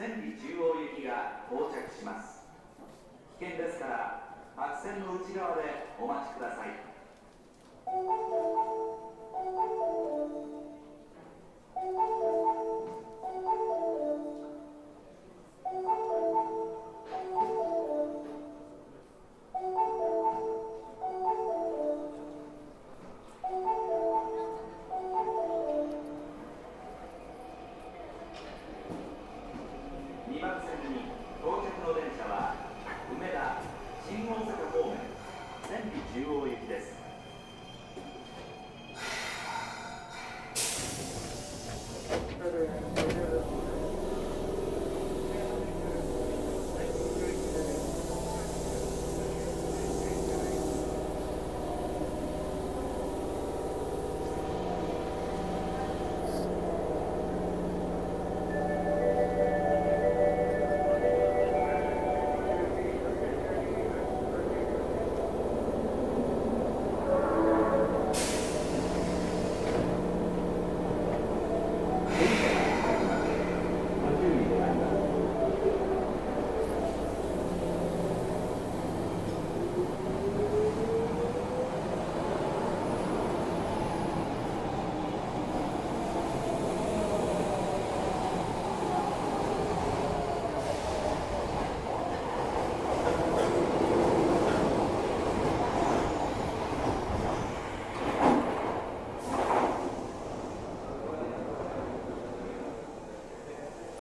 千里中央行きが到着します。危険ですから白線の内側でお待ちください。